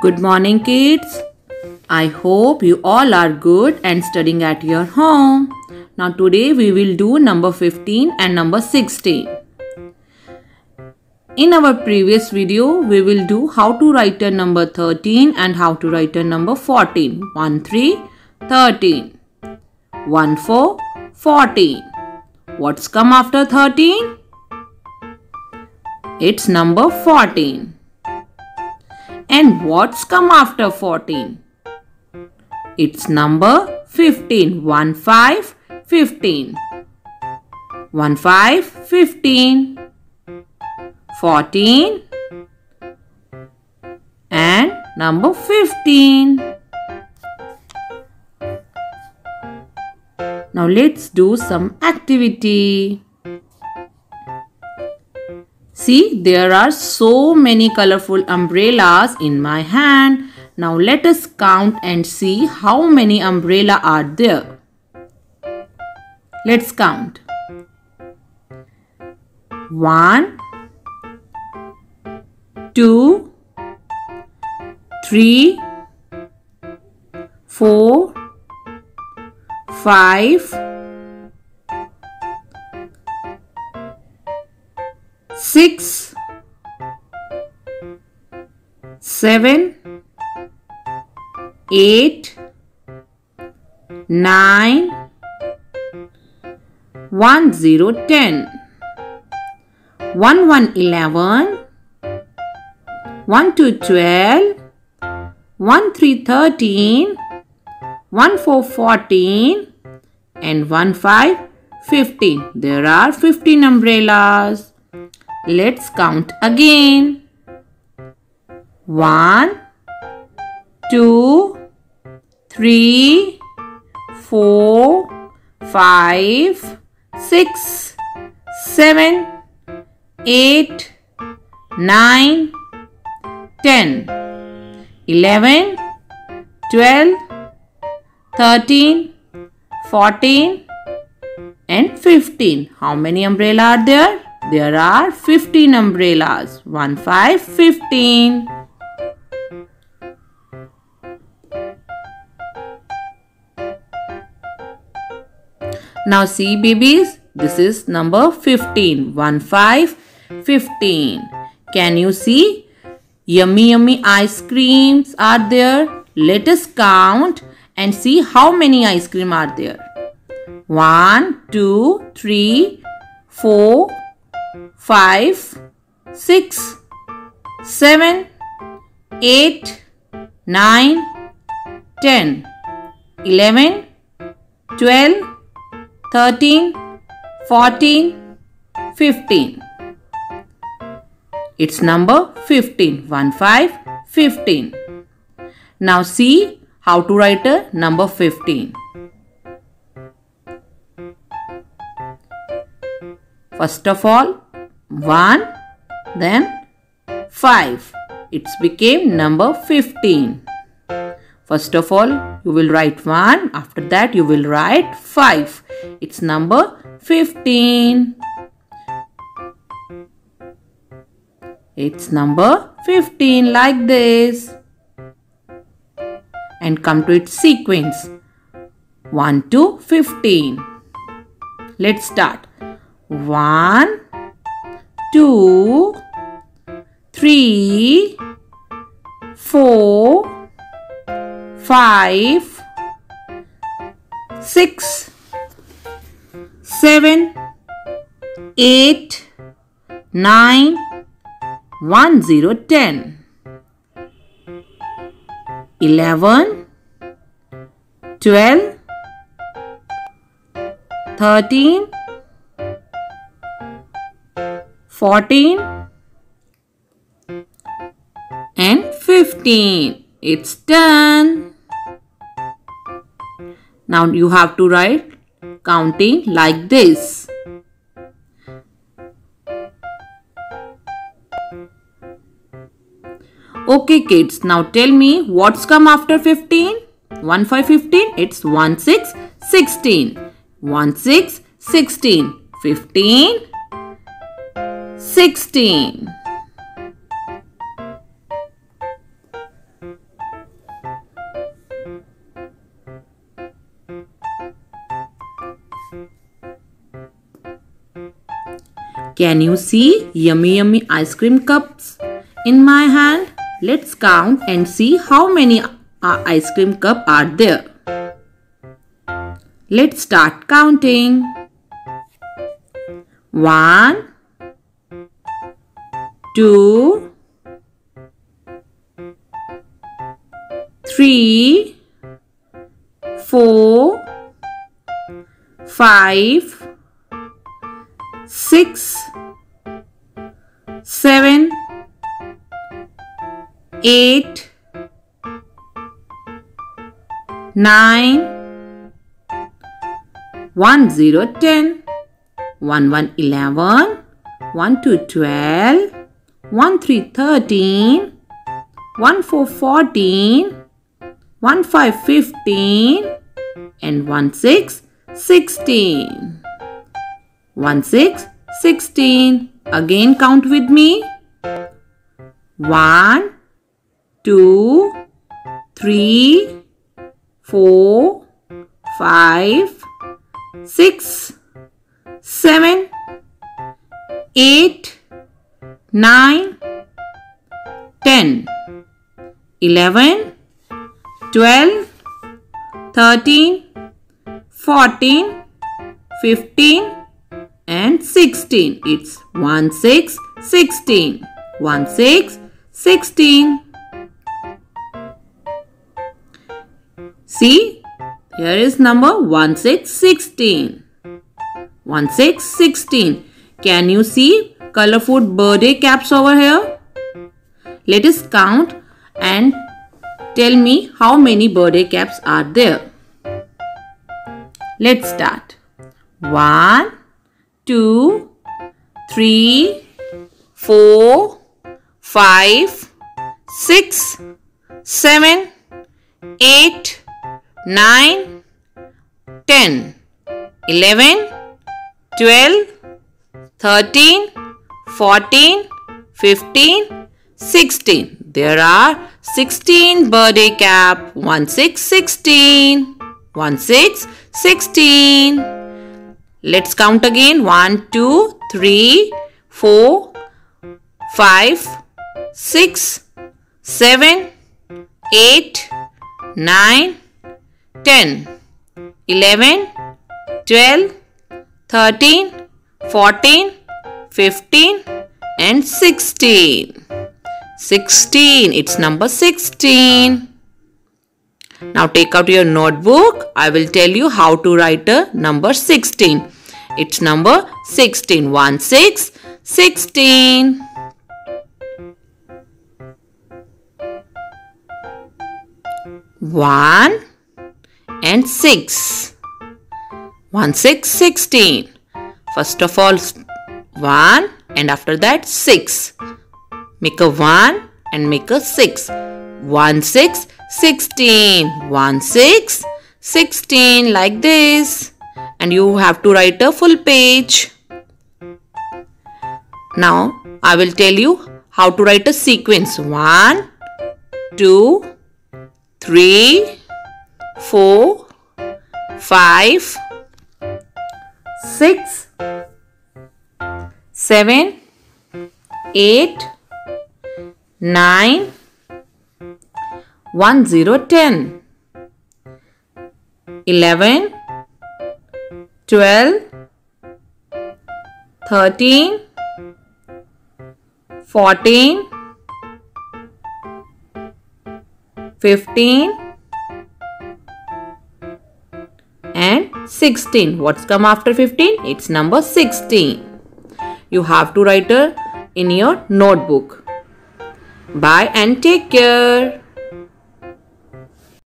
Good morning, kids. I hope you all are good and studying at your home. Now, today we will do number 15 and number 16. In our previous video, we will do how to write a number 13 and how to write a number 14. 1, 3, 13. 1, 4, 14. What's come after 13? It's number 14. And what's come after 14? It's number 15. 1 5 15. 1 5 15. 14 and number 15. Now let's do some activity. See, there are so many colorful umbrellas in my hand. Now let us count and see how many umbrella are there. Let's count. One, two, three, four, five, six, seven, eight, nine, one zero ten, one one eleven, one two twelve, one three thirteen, one four fourteen, and one five fifteen. There are fifteen umbrellas. Let's count again. One, two, three, four, five, six, seven, eight, nine, ten, eleven, twelve, thirteen, fourteen, and 15. How many umbrella are there? There are 15 umbrellas. 1, 5, 15. Now see babies, this is number 15. 1, 5, 15. Can you see? Yummy yummy ice creams are there. Let us count and see how many ice cream are there. 1, 2, 3, 4, 5, 6, 7, 8, 9, 10, 11, 12, 13, 14, 15. It's number 15. 1, 5, 15. Now see how to write a number 15. First of all, 1, then 5. It's became number 15. First of all, you will write 1. After that, you will write 5. It's number 15. It's number 15 like this. And come to its sequence. 1 to 15. Let's start. 1, 2, 3, 4, 5, 6, 7, 8, 9, 1, 0, 10, 11, 12, 13, 14 and 15. It's done. Now you have to write counting like this. Okay kids, now tell me what's come after 15? 1 5 15, it's 1 6 16. 1 6 16. 15 16. Can you see yummy yummy ice cream cups in my hand? Let's count and see how many uh, ice cream cup are there. Let's start counting. 1 two, three, four, five, six, seven, eight, nine, one zero ten, one one eleven, one two twelve, one three thirteen, one four fourteen, one five fifteen, and one six sixteen. One six sixteen. Again count with me. One, two, three four, five, six, seven, eight, nine, ten, eleven, twelve, thirteen, fourteen, fifteen, and 16. It's 1, 6, 16. 1, 6, 16. See, here is number 1616. 1616. Can you see colorful birthday caps over here? Let us count and tell me how many birthday caps are there. Let's start. 1, 2, 3, 4, 5, 6, 7, 8, 9, 10, 11, 12, 13, 14, 15, 16. There are 16 birthday cap. 1, 6, 16. 1, 6, 16. Let's count again. 1, 2, 3, 4, 5, 6, 7, 8, 9, 10, 11, 12, 13, 14, 15 and 16. 16. It's number 16. Now take out your notebook. I will tell you how to write a number 16. It's number 16. 1, 6, 16. One and 6. 1, 6, 16. First of all, 1 and after that 6. Make a 1 and make a 6. 1, 6, 16. 1, 6, 16 like this. And you have to write a full page. Now, I will tell you how to write a sequence. 1, 2, 3, 4, 5, 6, 7, 8, 9, 1, 0, 10, 11, 12, 13, 14, 15 and 16. What's come after 15? It's number 16. You have to write it in your notebook. Bye and take care.